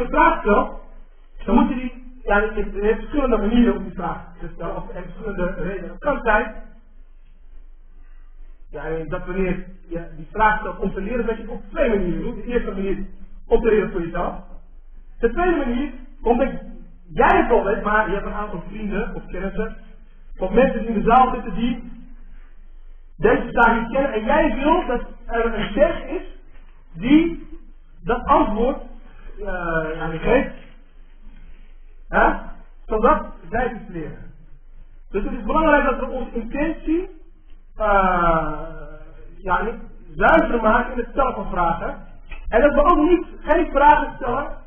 je vraag stelt, dan moet je die, ja, je hebt verschillende manieren om die vraag te stellen, of en verschillende redenen. Het kan zijn, ja, dat wanneer je die vraag stelt om te leren, dat je het op twee manieren doet. De eerste manier om te leren voor jezelf. De tweede manier, omdat jij het wel weet, maar je hebt een aantal vrienden of kennissen, of mensen die in de zaal zitten die deze zaak niet kennen, en jij wil dat er een tekst is die dat antwoord aan die geeft, hè, zodat zij iets leren. Dus het is belangrijk dat we onze intentie uh, ja, zuiver maken in het stellen van vragen. En dat we ook niet geen vragen stellen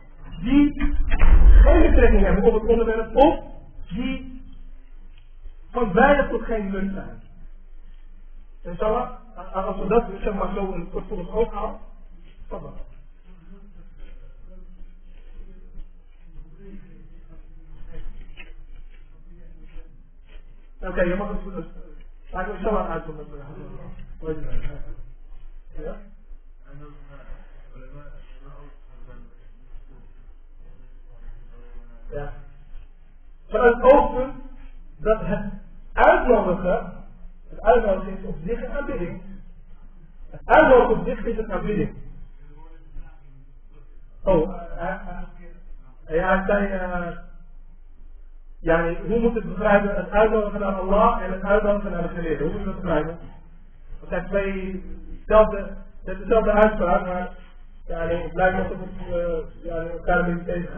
die geen betrekking hebben op het onderwerp of die van weinig tot geen nut zijn. En zo, als we dat zeg maar zo in het oog houden, dan Oké, okay, je mag het. Laat ik zo aan uitkomen. Ja? Ja. Vanuit het oogpunt dat het uitnodigen, het uitnodigen is op zich een aanbidding. Het uitnodigen op zich is een aanbidding. Oh, hij, hij zei, ja, hoe moet het begrijpen? Het uitnodigen naar Allah en het uitnodigen naar de geleerden. Hoe moet je dat begrijpen? Dat zijn twee, hetzelfde, het is dezelfde uitspraak, maar ja, het lijkt alsof het uh, ja, elkaar een beetje.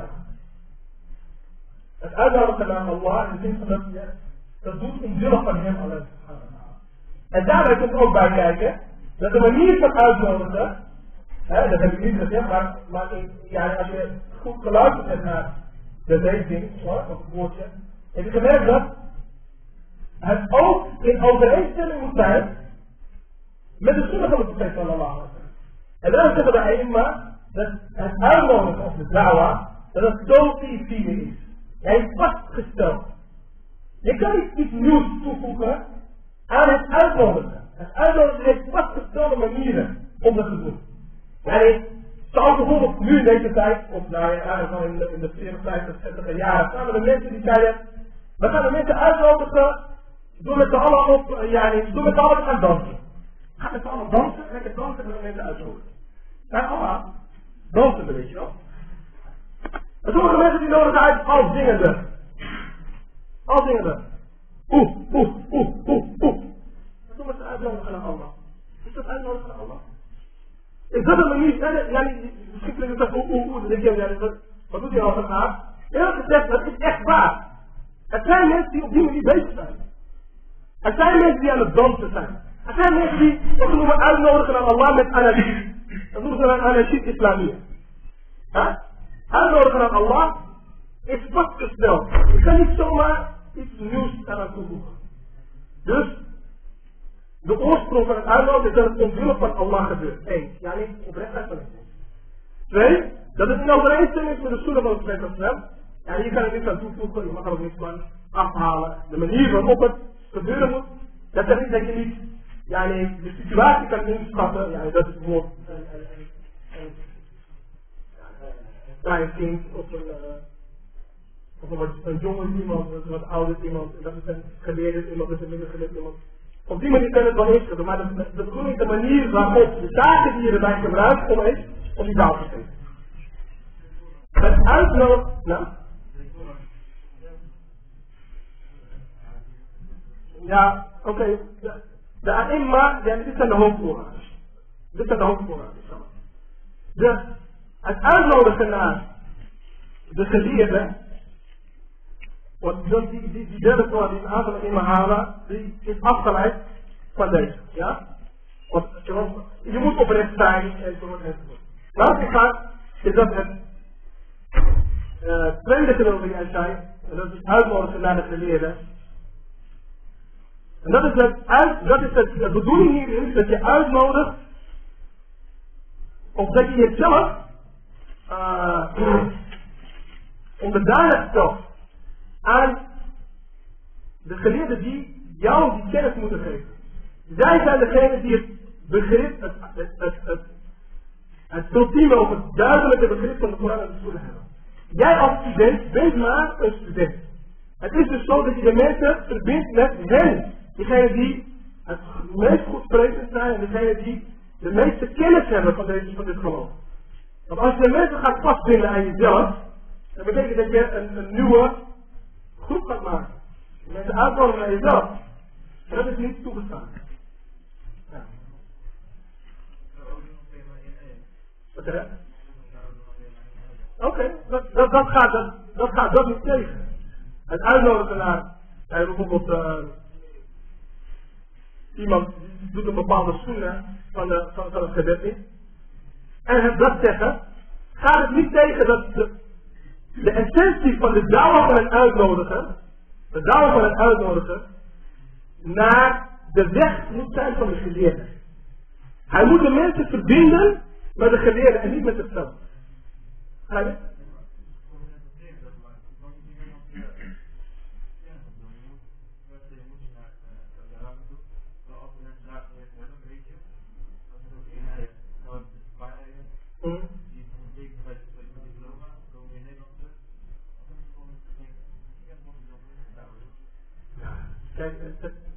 Het uitnodigen naar Allah in de zin van dat je dat doet omwille van hem alleen. En daarbij komt ook bij kijken dat de manier van uitnodigen, hè, dat heb ik niet gezegd, maar, maar ja, als je goed geluisterd hebt naar de lezing, hoor, het woordje, heb je gemerkt dat het ook in overeenstemming moet zijn met de zonne van de profeet sallallahu En dan zeggen we eenmaal dat het uitnodigen of de dawa, dat het tawfiqiyya is. Hij is vastgesteld. Je kan niet iets nieuws toevoegen aan het uitnodigen. Het uitnodigen heeft vastgestelde manieren om dat te doen. Yani, zou bijvoorbeeld nu in deze tijd, of nou in de, in de 40, 50, 60 jaren, er mensen die zeiden, we gaan de mensen uitnodigen door met z'n allen op, ja, door met z'n allen gaan dansen. Ga met z'n allen dansen, lekker dansen en de mensen uitnodigen. Zijn allemaal dansen, weet je wel. En sommige mensen die nodigen uit als zingende. Als zingende. Oeh, oeh, oeh, oeh, oeh. En sommige uitnodigen naar Allah. Is dat uitnodigen naar Allah? Is dat een manier, ja, misschien klinkt het oeh, dan denk je, ja, wat doet hij al vandaag? Eerlijk gezegd, dat is echt waar. Er zijn mensen die op die manier bezig zijn. Er zijn mensen die aan het zijn. Zijn mensen die, wat we Allah met. Dat noemen ze naar Allah is vastgesteld. Je kan niet zomaar iets nieuws eraan toevoegen. Dus, de oorsprong van het uitnodigen is dat het omwille van Allah gebeurt. Eén, ja niet oprechtheid van het Twee, dat het in overeenstemming is met de stoelen van het profeet En hier kan ik niks aan toevoegen, je mag er ook niks van afhalen. De manier waarop het gebeuren moet, dat niet dat je niet, ja nee, de situatie kan inschatten, ja dat is bijvoorbeeld klein kind of een, uh, of een, een jonge iemand, of een wat ouder iemand, en dat is een geleerde iemand, dat is een minder geleerd iemand. Op die manier kan het wel inschatten, maar de, de bedoeling, de manier waarop de zaken die je erbij gebruikt, om is, om die taal te geven. Het uitnodigen, nou. Ja, oké. Okay. De, de AIMA, ja, dit zijn de hoofdvoorwaarden. Dit zijn de hoofdvoorwaarden. De het uitnodigen naar de geleerden, want die, die, die derde voor die aantal in halen, die is afgeleid van deze. Ja? Want je moet oprecht zijn enzovoort enzovoort. Laat ik gaan, is dat het uh, tweede gedeelte die zei, en dat is uitnodigen naar de geleerden. En dat is, het uit, dat is het, de bedoeling hier is dat je uitnodigt, of dat je jezelf uh, de duidelijkheid aan de geleerden die jou die kennis moeten geven. Zij zijn degene die het begrip, het, het, het, Het ultieme of het duidelijke begrip van de Koran en de Sunna hebben. Jij als student bent maar een student. Het is dus zo dat je de mensen verbindt met hen. Diegenen die het meest goed sprekend zijn en degenen die de meeste kennis hebben van, deze, van dit geloof. Want als je de mensen gaat vastbinden aan jezelf, dat betekent dat je een nieuwe groep gaat maken. Mensen uitnodigen naar jezelf. Dat is niet toegestaan. Ja. Wat er Oké, dat, dat, dat, gaat, dat, dat gaat dat niet tegen. Het uitnodigen naar, bijvoorbeeld, uh, iemand doet een bepaalde schoenen van, de, van, het gebed in. En het dat zeggen, gaat het niet tegen dat de, de essentie van de dauw van het uitnodigen, de dauw van het uitnodigen, naar de weg moet zijn van de geleerden. Hij moet de mensen verbinden met de geleerden en niet met zichzelf. Ga je?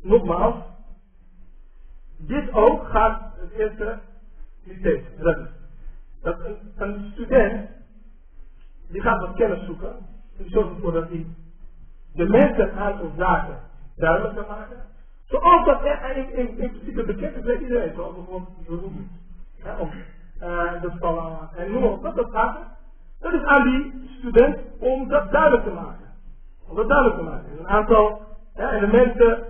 Nogmaals, dit ook gaat het eerste niet tegen. Dat een, student, die gaat wat kennis zoeken, die zorgt ervoor dat hij de mensen aan of zaken duidelijk kan maken. Zoals dat in, in, in principe bekend is bij iedereen, zoals bijvoorbeeld beroepen. Ja, of uh, de en noem op, dat dat gaat. Dat is aan die student om dat duidelijk te maken. Om dat duidelijk te maken. Een aantal en de mensen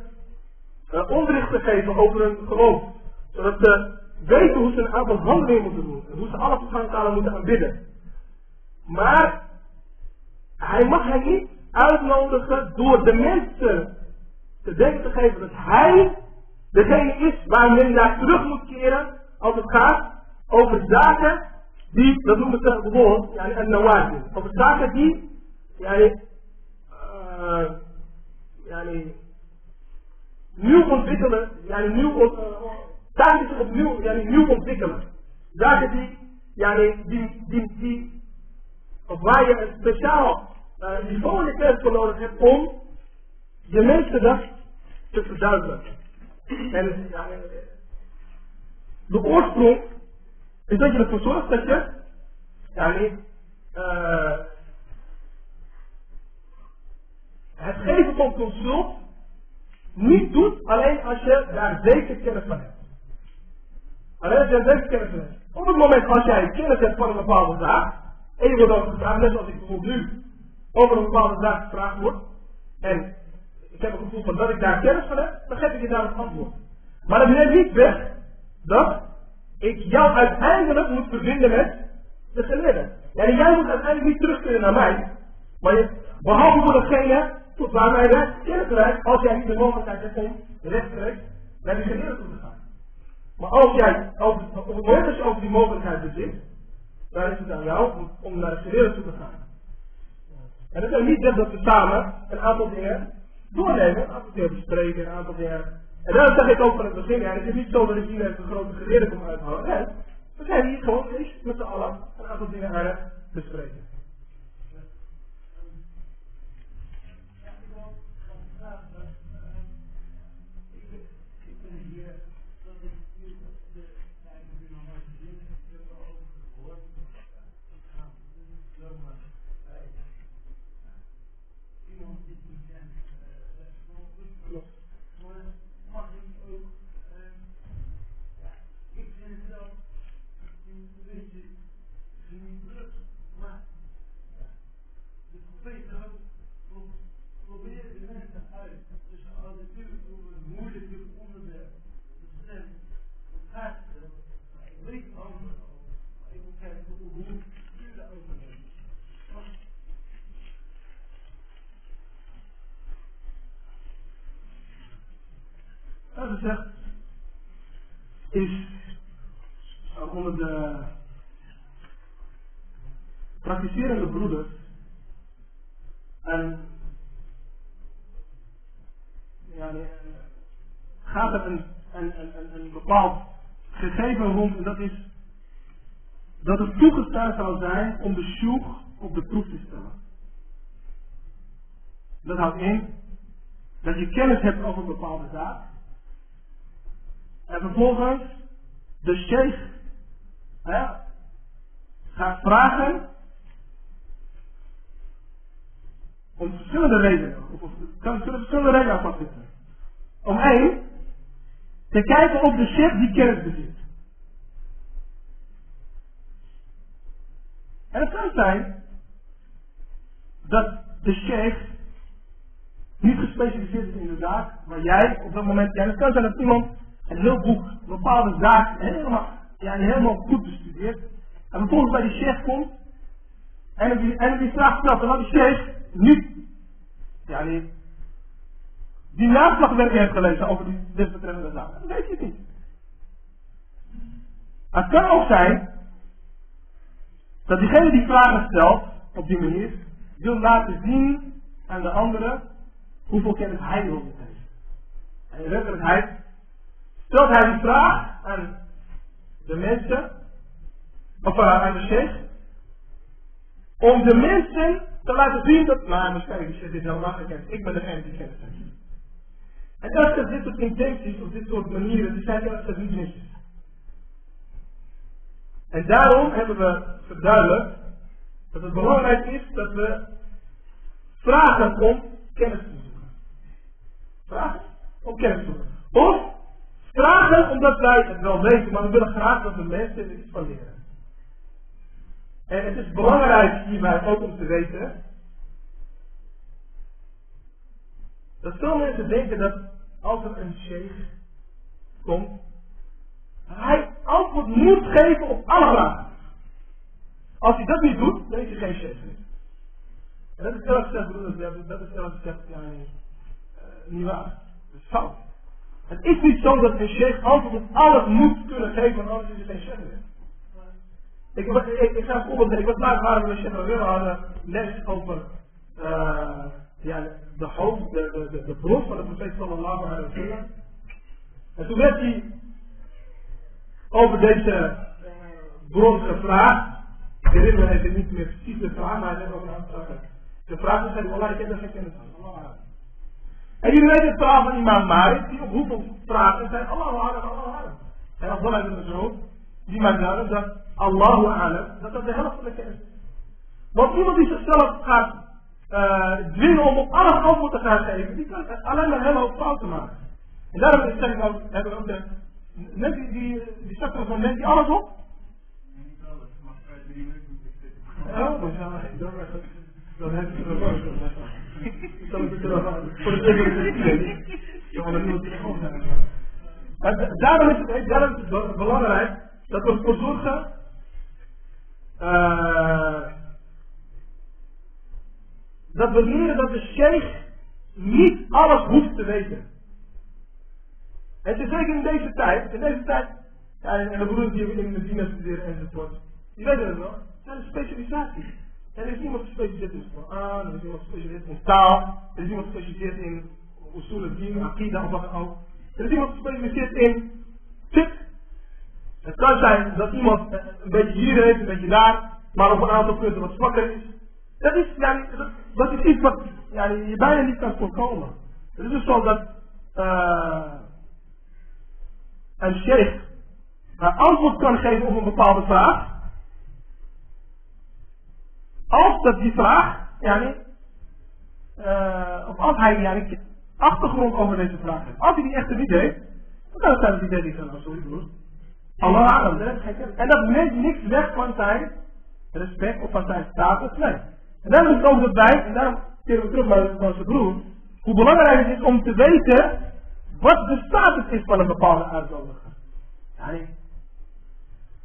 uh, onderricht te geven over hun geloof. Zodat ze weten hoe ze een aantal handelingen moeten doen. En hoe ze alle vergangstalen moeten aanbidden. Maar hij mag hen niet uitnodigen door de mensen te denken te geven dat hij degene is waar men naar terug moet keren als het gaat over zaken die, dat noemen ze bijvoorbeeld, ja, een nawazin. Over zaken die, ja, uh, yani, nieuw ontwikkelen, yani, nieuw, zaken die zich opnieuw, yani, nieuw ontwikkelen. Zaken die, yani, die, die, die, waar je een speciaal uh, niveau in de kerk voor nodig hebt om je mensen dat te verduidelijken. En ja, de oorsprong is dat je ervoor zorgt dat je, yani, uh, het geven van consult niet doet alleen als je daar zeker kennis van hebt. Alleen als je daar zeker kennis van hebt. Op het moment als jij kennis hebt van een bepaalde zaak, en je wordt ook gevraagd, net zoals ik bijvoorbeeld nu over een bepaalde zaak gevraagd word, en ik heb het gevoel van dat ik daar kennis van heb, dan geef ik je daar een antwoord. Maar dat neemt niet weg dat ik jou uiteindelijk moet verbinden met de geleerden. Ja, en jij moet uiteindelijk niet terug naar mij, maar je, behalve voor degene tot waar wij recht kennis als jij niet de mogelijkheid hebt om rechtstreeks naar die geleerde toe te gaan. Maar als jij, over, op het moment dat over die mogelijkheid bezit, dan is het aan jou om, naar de geleerde toe te gaan. En dat wil niet zeggen dat we samen een aantal dingen doornemen, een aantal dingen bespreken, een aantal dingen. En dat zeg ik ook van het begin, ja, het is niet zo dat ik hier een grote geleerde kom uithouden. We zijn hier gewoon eens met z'n allen een aantal dingen aan het bespreken. Gezegd is onder de praktiserende broeders en ja, gaat er een, een, een, een bepaald gegeven rond en dat is dat het toegestaan zou zijn om de sjoeg op de proef te stellen. Dat houdt in dat je kennis hebt over een bepaalde zaak. En vervolgens de sheikh gaat vragen om verschillende redenen. Of, of kan verschillende redenen aan. Om één, te kijken of de sheikh die kennis bezit. En het kan zijn dat de sheikh niet gespecialiseerd is in de zaak waar jij op dat moment kent. Het kan zijn dat iemand een heel boek, een bepaalde zaak helemaal, ja, helemaal goed bestudeert. En vervolgens bij die sheikh komt en die, en die vraag stelt en wat die sheikh niet, ja, die, die naslagwerking heeft gelezen over die desbetreffende zaak. Dat weet je niet. Het kan ook zijn dat diegene die vragen stelt op die manier wil laten zien aan de anderen hoeveel kennis hij wil heeft. En werkelijkheid stelt hij die vraag aan de mensen, of aan de sheikh, om de mensen te laten zien dat, nou, waarschijnlijk is dit helemaal gekend. Ik ben degene die heeft. En dat is dit soort intenties, of dit soort manieren, die zijn erg niet netjes. En daarom hebben we verduidelijkt dat het belangrijk is dat we vragen om kennis te zoeken. Vragen om kennis te zoeken. Of vragen omdat wij het wel weten, maar we willen graag dat de mensen er iets van leren. En het is belangrijk hierbij ook om te weten dat veel mensen denken dat als er een sheikh komt, hij antwoord moet geven op alle vragen. Als hij dat niet doet, dan is hij geen meer. En dat is eerlijk gezegd, broeders, dat is eerlijk gezegd ja, uh, niet waar. Dat is fout. Het is niet zo dat een sheikh antwoord op alles moet kunnen geven, want anders is hij geen sheikh meer. Ik, ik, ik, ga een voorbeeld Ik was laatst waren we Sheikh we hadden les over uh, ja, de hoofd, de, de, de, de bron van de profeet sallallahu alaihi wa sallam. En toen werd hij over deze bron gevraagd. Ik herinner me even niet meer precies de vraag, maar hij heeft over een aantal De vraag is, Allah, ik heb er geen kennis van. En jullie weten het verhaal van imam Malik, die op hoeveel vragen zei, Allah Allah, Allah Allah. En Abdullah ibn zo, die maakt duidelijk dat Allahu Alam, dat dat de helft van de kennis is. Want iemand die zichzelf gaat uh, dwingen om op alles antwoord te gaan geven, maar? Ja, dan heb je er wel Dan heb je er Voor de tweede moet er niet telefoon hebben. Daarom is het, daarom is het belangrijk dat we ervoor zorgen uh, dat we leren dat de sheikh niet alles hoeft te weten. Het is zeker in deze tijd, in deze tijd, ja, en de broeders die in de medina studeren enzovoort, die weten het wel, het zijn specialisaties. Er is iemand gespecialiseerd in Quran, er is iemand gespecialiseerd in taal, er is iemand gespecialiseerd in usul al-din, of wat ook. Er is iemand gespecialiseerd in fiqh. Het kan zijn dat iemand een beetje hier heeft, een beetje daar, maar op een aantal punten wat zwakker is. Dat is, ja, dat, is iets wat ja, je bijna niet kan voorkomen. Het is dus zo dat uh, een sheikh antwoord kan geven op een bepaalde vraag. Als dat die vraag, ja, uh, of als hij ja, achtergrond over deze vraag heeft. Als hij die echter niet heeft, dan zijn dat hij denkt, oh, sorry broer. Allah Adam, En dat neemt niks weg van zijn respect of van zijn status, nee. En daarom ook dat wij, en daarom keren we terug naar onze broer, hoe belangrijk het is om te weten wat de status is van een bepaalde uitnodiger. Nee.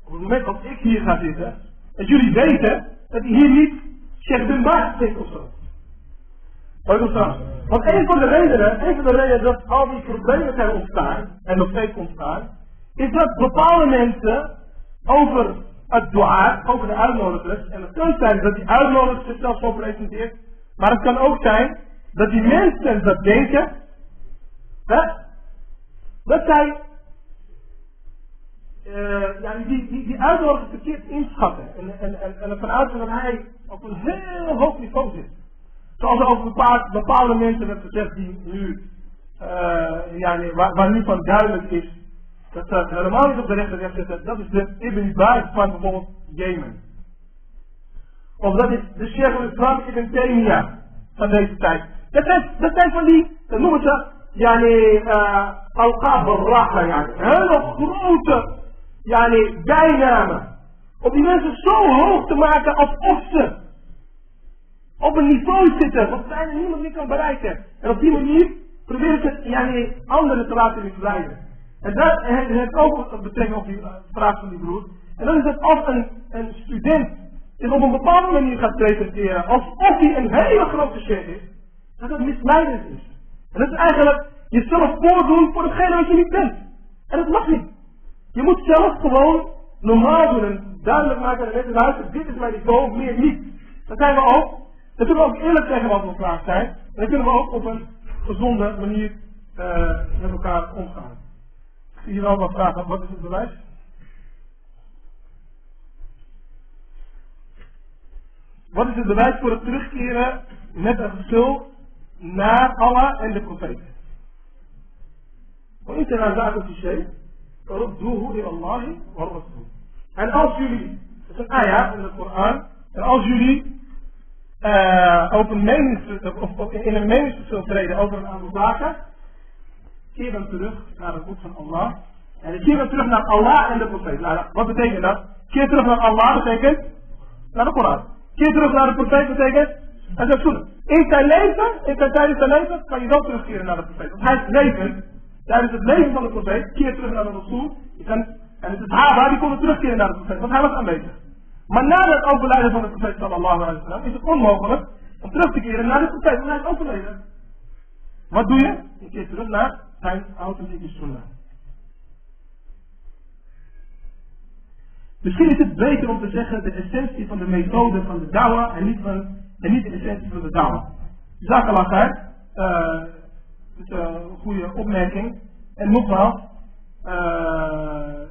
Op het moment dat ik hier ga zitten, dat jullie weten dat hij hier niet Sheikh bin Baz zit of zo. Want een van de redenen, een van de redenen dat al die problemen zijn ontstaan, en nog steeds ontstaan, is dat bepaalde mensen over het dua, over de uitnodigers, en het kan zijn dat die uitnodigers zichzelf zo maar het kan ook zijn dat die mensen dat denken, hè, dat zij uh, ja, die, die, die uitnodiging verkeerd inschatten. En, en, en, en ervan uitgaan dat hij op een heel hoog niveau zit. Zoals er over bepaalde, bepaalde mensen werd gezegd die nu, uh, ja, nee, waar, nu van duidelijk is dat dat helemaal niet op de rechter zitten. Dat is de Ibn Ba'id van bijvoorbeeld Jemen. Of dat is de Sheikh al-Islam Ibn Taymiyyah van deze tijd. Dat zijn, dat zijn van die, dat noemen ze, yani, uh, al-Qab al-Raha, yani. Hele grote, yani, bijnamen. Om die mensen zo hoog te maken alsof ze op een niveau zitten wat bijna niemand meer kan bereiken. En op die manier proberen ze yani, anderen te laten misleiden. En dat heeft ook betrekking op die uh, vraag van die broer. En dan is het als een, student zich op een bepaalde manier gaat presenteren, alsof hij een hele grote shit is, dat het misleidend is. En dat is eigenlijk jezelf voordoen voor hetgene wat je niet bent. En dat mag niet. Je moet zelf gewoon normaal doen en duidelijk maken aan de mensen, dit is mijn niveau, meer niet. Dat zijn we ook, Dat kunnen we ook eerlijk zeggen wat we elkaar zijn. En dan kunnen we ook op een gezonde manier eh, met elkaar omgaan. Ik zie hier wel wat vragen, wat is het bewijs? Wat is het bewijs voor het terugkeren met een verschil naar Allah en de profeet? Wat is er aan zaken Rudduhu ila Allah wa Rasul. En als jullie, dat is een ah, ayah in de Koran, en als jullie eh, uh, open menings, in een meningsverschil treden over een aantal zaken, keer dan terug naar het boek van Allah. En keer dan terug naar Allah en de profeet. Nou, wat betekent dat? Keer terug naar Allah betekent naar de Koran. Keer terug naar de profeet betekent het goed, In zijn leven, in zijn tijdens zijn leven, kan je dan terugkeren naar de profeet. Want hij is levend tijdens het leven van de profeet, keer terug naar de Rasul. En het is Haba, die kon terugkeren naar de profeet, want hij was aanwezig. Maar na het overlijden van de profeet sallallahu alaihi wasallam is het onmogelijk om terug te keren naar de profeet, want hij is overleden. Wat doe je? Je keert terug naar zijn authentieke sunnah. Misschien is het beter om te zeggen de essentie van de methode van de dawa en niet, van, en niet de essentie van de dawa. Zakallah uh, dat is een goede opmerking. En nogmaals, uh,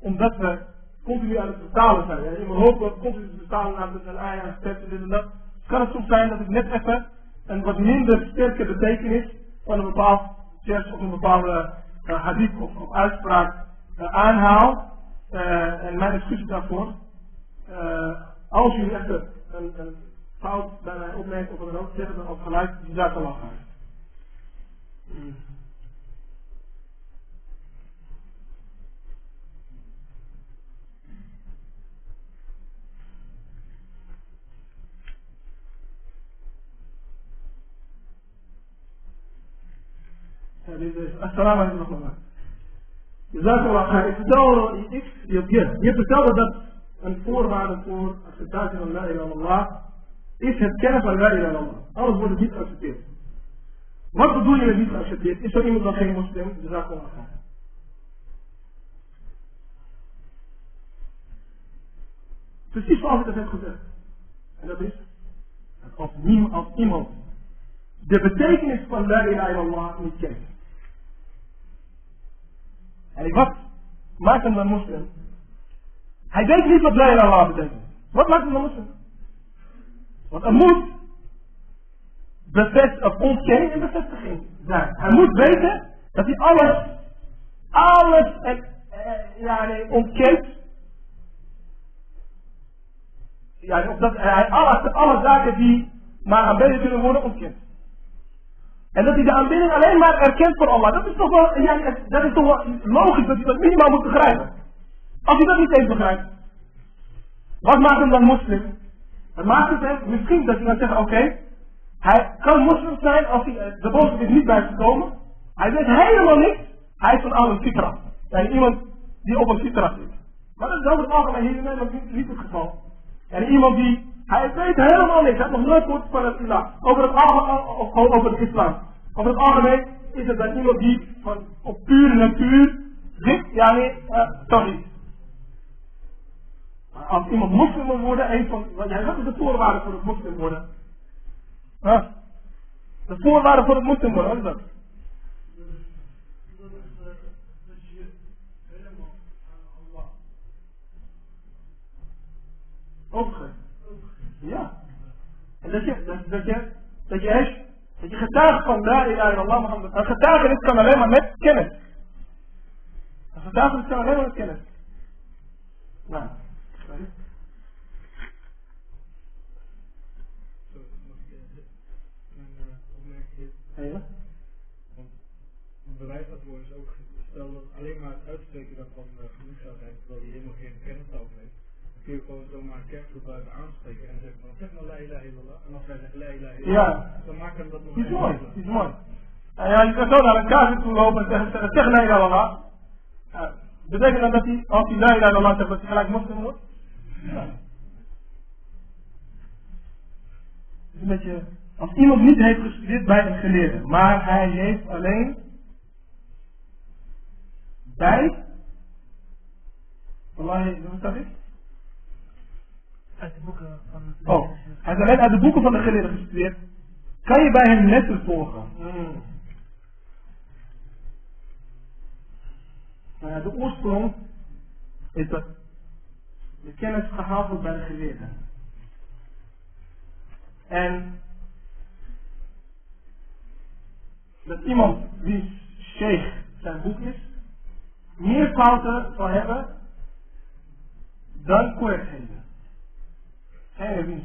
omdat we continu aan het vertalen zijn. In mijn hoofd wordt continu te vertalen naar een ayah, een tekst dit en dat. Kan het soms zijn dat ik net even een wat minder sterke betekenis van een bepaald vers of een bepaalde uh, hadith of, uitspraak uh, aanhaal. En mijn excuses daarvoor. Als jullie echt een, een, fout bij mij opmerken of wat dan ook, zeggen dan ook gelijk die zaak te lachen. Hmm. Assalamu alaikum. Jazakallah khair. Ik vertel, ik, je, je vertelde dat een voorwaarde voor acceptatie van la ilaha illallah is het kennen van la ilaha illallah. Alles wordt niet geaccepteerd. Wat bedoel je met niet geaccepteerd? Is er iemand dan geen moslim? Jazakallah khair. Precies zoals ik het heb gezegd. En dat is, als, niemand, als iemand de betekenis van la ilaha illallah niet kent. En wat maakt hem een moslim? Hij weet niet wat la ilaha betekent. Wat maakt hem een moslim? Want er moet bevest, of ontkenning en bevestiging zijn. Hij moet weten dat hij alles, alles en, eh, ja, nee, ontkent. Ja, of dat hij alle, alle zaken die maar aanbeden kunnen worden ontkent. En dat hij de aanbidding alleen maar erkent voor Allah. Dat is toch wel, ja, dat is toch wel logisch dat hij dat minimaal moet begrijpen. Als hij dat niet eens begrijpt. Wat maakt hem dan moslim? Het maakt het hem misschien dat hij dan zegt, oké, hij kan moslim zijn als hij, de boodschap is niet bij gekomen. Hij weet helemaal niks. Hij is van een fitra. Hij iemand die op een fitra zit. Maar dat is over het algemeen hier in Nederland niet, niet het geval. En iemand die hij weet helemaal niks. Hij heeft nog nooit gehoord van het islam. Over het, algemeen, over het islam. Over het algemeen is het dan iemand die van, op pure natuur zit, ja nee, uh, sorry. Maar als iemand moslim wil worden, een van, wat is de voorwaarde voor het moslim worden? Huh? De voorwaarden voor het moeten, maar anders. Ja. En dat je, dat, dat je, dat je, dat je getuigt van la ilaha illallah Muhammad. Een getuigenis kan alleen maar met kennis. Een getuigenis kan alleen maar met kennis. Nou. Ja. Want een bewijs daarvoor is ook, stel dat alleen maar het uitspreken daarvan uh, genoeg zou zijn, terwijl hij helemaal geen kennis over heeft. Dan kun je gewoon zomaar een kerkgroep buiten aanspreken en zeggen van, zeg maar la ilaha illallah. En als wij zeggen la ilaha illallah, Ja. dan maakt hem dat nog is mooi, is mooi. En ja, je kan zo naar een kafir toe lopen en zeggen, zeggen, zeg la ilaha illallah. Ja, betekent dat dat hij, als hij la ilaha illallah zegt, dat hij gelijk moslim wordt? Ja. Het is een beetje, als iemand niet heeft gestudeerd bij een geleerde, maar hij heeft alleen bij, wat zeg ik? Uit de boeken van... Oh, hij heeft alleen uit de boeken van de geleerden gestudeerd. Kan je bij hem lessen volgen? Hmm. Nou de oorsprong is dat de kennis gehaald wordt bij de geleerden. En dat iemand wie sheikh zijn boek is, meer fouten zal hebben dan correctheden. Hij wiens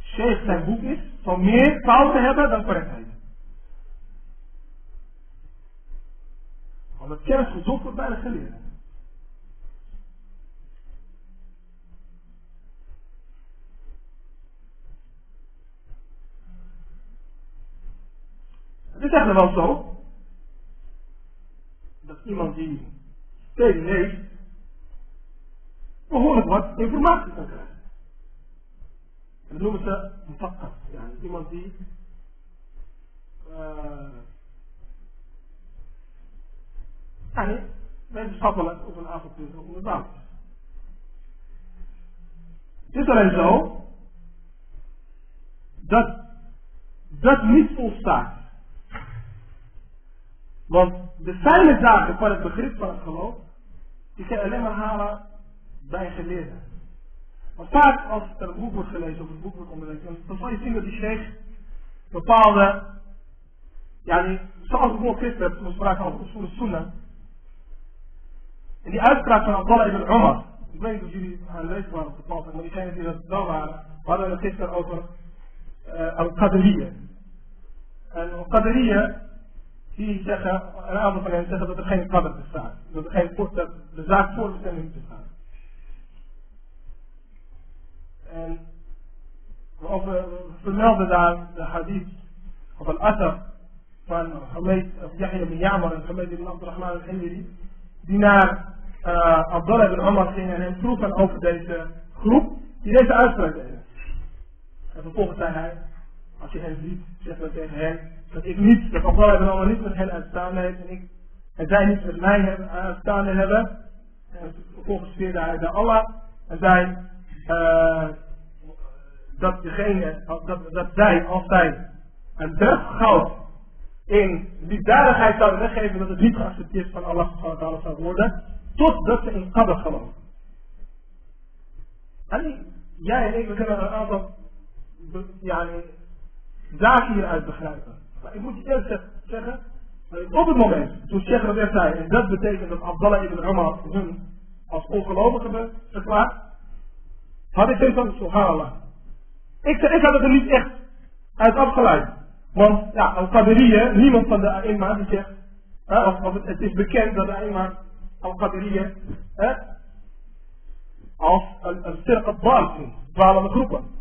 sheikh zijn boek is, zal meer fouten hebben dan correctheden. Omdat kennis gezocht wordt bij de geleerden. Echter wel zo dat iemand die veel leest, behoorlijk wat informatie kan krijgen. En dat noemen ze een fakka. Ja, iemand die uh, ja, nee, wetenschappelijk op een aantal punten onderbouwd is. Het is alleen zo dat dat niet volstaat. Want de fijne zaken van het begrip van het geloof, die kan je alleen maar halen bij een geleerde. Want vaak als er een boek wordt gelezen of een boek wordt onderwezen, dan zal je zien dat die sheikh bepaalde, ja, die, zoals bijvoorbeeld gisteren, we spraken over Usul Sunnah. En die uitspraak van Abdullah ibn Umar, ik weet niet of jullie aan lezen waren op de pad, maar diegenen die dat wel waren, we hadden het gisteren over uh, Al-Qadariyya. En Al-Qadariyya, die zeggen, een aantal van hen zeggen dat er geen qadr bestaat. Dat er geen, dat de zaak voor de bestemming bestaat. En we vermelden daar de hadith of een atar van Hameed, of Yahya ibn Ya'mar en Hameed ibn Abdurrahman al-Hindiri, die naar uh, Abdullah ibn Umar gingen en hem vroegen over deze groep die deze uitspraak deden. En vervolgens zei hij, als je hen ziet, zeg dan tegen hen, dat ik niet, dat Abdullah ibn Umar niet met hen uitstaande heeft en, ik, en zij niet met mij hebben, uitstaande hebben. En vervolgens zweerde hij Allah en zei, uh, dat degene, dat, dat zij, als zij een berg goud in liefdadigheid zouden weggeven, dat het niet geaccepteerd van Allah zou worden, totdat ze in qadr geloven. En jij en ik, we kunnen een aantal ja, zaken hieruit begrijpen. Maar ik moet je eerst zeggen, op het moment toen Sheikh Rabia zei, en dat betekent dat Abdallah ibn Umar hun als ongelovigen verklaart, had ik zoiets van, subhanallah. Ik, ik had het er niet echt uit afgeleid. Want ja, Al-Qadiriyya, niemand van de Aima die zegt, hè, of, het, is bekend dat de Aima Al-Qadiriyya als een, cirkel zien, dwalende groepen.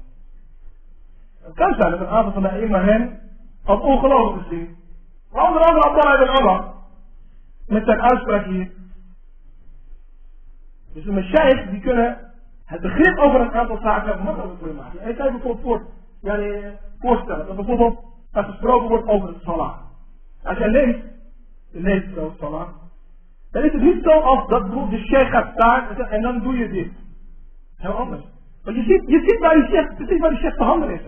Het kan zijn dat een aantal van de Aima hen als ongelovigen zien. Maar onder andere Abdallah ibn Allah, met zijn uitspraak hier. Dus de Messiah die kunnen het begrip over een aantal zaken makkelijk kunnen maken. En ik kan je bijvoorbeeld voorstellen dat bijvoorbeeld er gesproken wordt over het salah. Als jij leest, je leest zo salah, dan is het niet zo als dat de sheikh gaat staan en dan doe je dit. Heel anders. Want je ziet, je ziet waar die sheikh, precies waar die te handen is.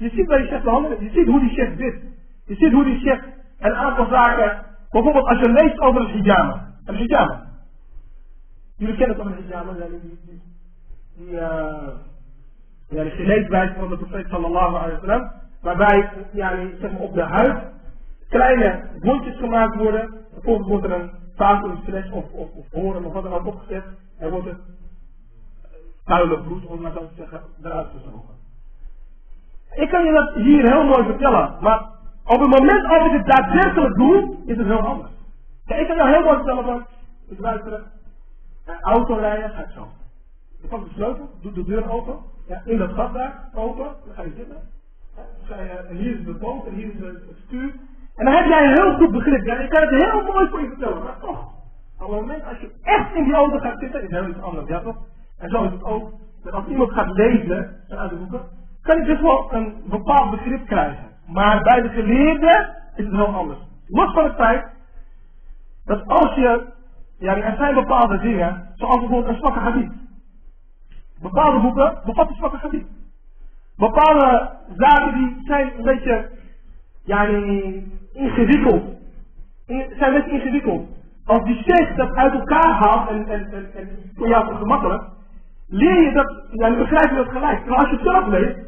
Je ziet waar die sheikh te handen. Je ziet hoe die sheikh zit. Je ziet hoe die sheikh een aantal zaken, bijvoorbeeld als je leest over het hijama. Het hijama. Jullie kennen toch een hijama? Ja, die, die, die, uh, ja, de geneeswijze van de profeet sallallahu alaihi wasallam, waarbij ja, zeg maar, op de huid kleine wondjes gemaakt worden, vervolgens wordt er een vacuumstress of, of, of horen of wat dan ook opgezet, en wordt het vuile bloed, om maar zo te zeggen, eruit gezogen. Ik kan je dat hier heel mooi vertellen, maar op het moment als ik het daadwerkelijk doe, is het heel anders. Kijk, ik kan jou heel mooi vertellen van, ik luister, auto rijden, gaat zo. Je pakt de sleutel, doet de deur open, ja, in dat gat daar, open, dan ga je zitten. Je, en hier is de boot en hier is het stuur. En dan heb jij een heel goed begrip. Ja, ik kan het heel mooi voor je vertellen, maar toch. Op het moment als je echt in die auto gaat zitten, is het heel iets anders, ja toch? En zo is het ook, dat als iemand gaat lezen uit de boeken, kan je dus een bepaald begrip krijgen. Maar bij de geleerden is het heel anders. Los van het feit dat als je, ja, er zijn bepaalde dingen, zoals bijvoorbeeld een zwakke hadith. Bepaalde boeken bevatten zwakke hadith. Bepaalde zaken die zijn een beetje, ja, ingewikkeld. zijn een beetje ingewikkeld. Als die zegt dat uit elkaar haalt en, en, en, en voor jou gemakkelijk, leer je dat, ja, dan begrijp je dat gelijk. Maar als je het zelf leest,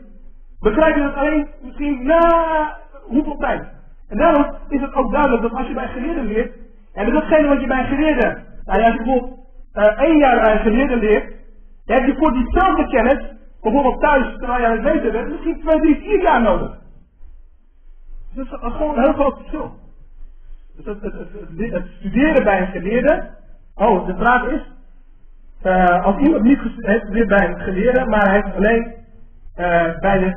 begrijp je dat alleen misschien na hoeveel tijd. En daarom is het ook duidelijk dat als je bij geleerden leert, en datgene wat je bij geleerden, nou ja, als je bijvoorbeeld uh, één jaar bij geleerden leert, dan heb je voor diezelfde kennis, bijvoorbeeld thuis, terwijl je aan het weten bent, misschien twee, drie, vier jaar nodig. Dus dat is gewoon een heel groot verschil. Dus het, het, het, het studeren bij een geleerde, oh, de vraag is, uh, als iemand niet gestudeerd bij een geleerde, maar hij heeft alleen uh, bij de,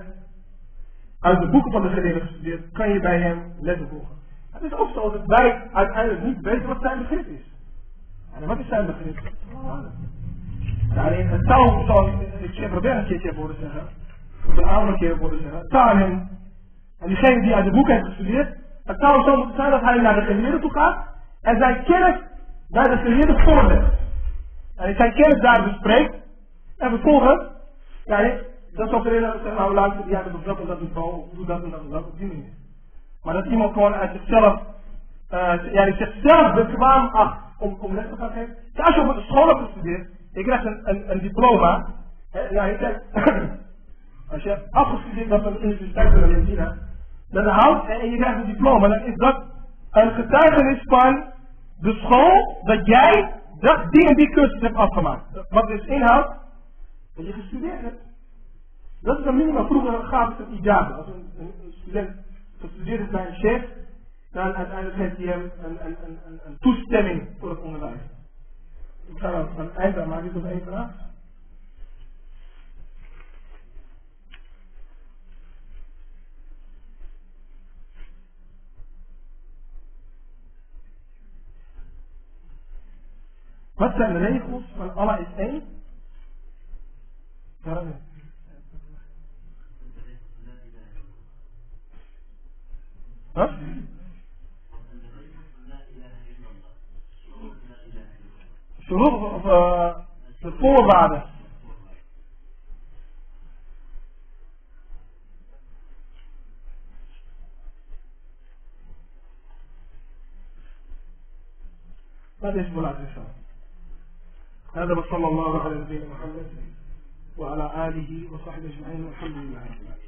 uit de boeken van de geleerde gestudeerd, kan je bij hem lessen volgen. Het is ook zo dat wij uiteindelijk niet weten wat zijn begrip is. En wat is zijn begrip? Nou, het zou, zoals ik Chef Robert een keertje heb horen zeggen, of een andere keer heb horen zeggen, hem, en diegene die uit de boeken heeft gestudeerd, het zou zo moeten zijn dat hij naar de geleerde toe gaat en zijn kennis bij de geleerde voorlegt. En zijn kennis daar bespreekt en vervolgens, ja, dat zou de zeggen, nou luister, ja, dat is dat en dat doe dat en dat en dat op die. Maar dat iemand gewoon uit zichzelf, uh, ja, die zichzelf bekwaam acht om, om les te gaan geven. Ja, als je op een school hebt gestudeerd, je krijgt een, een, een diploma. Hè, ja, je krijgt, als je hebt afgestudeerd op een universiteit in Argentina, dan houdt en je krijgt een diploma, dan is dat een getuigenis van de school dat jij dat die en die cursus hebt afgemaakt. Wat dus inhoudt dat je gestudeerd hebt. Dat is een minimum. Vroeger ze het ijabe. Als een, een, student gestudeerd is bij een chef, dan uiteindelijk geeft hij hem een, toestemming voor het onderwijs. Ik ga er een eind aan maken. Nog één vraag? Wat zijn de regels van Allah is één? Waarom ها؟ شروط في الطول بعده هذا يشمل على هذا وصلى الله على نبينا محمد وعلى آله وصحبه أجمعين والحمد لله. رب العالمين